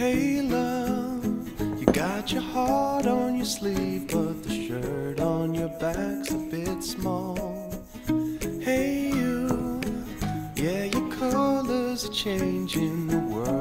Hey love, you got your heart on your sleeve, but the shirt on your back's a bit small. Hey you, yeah, your colors are changing, the world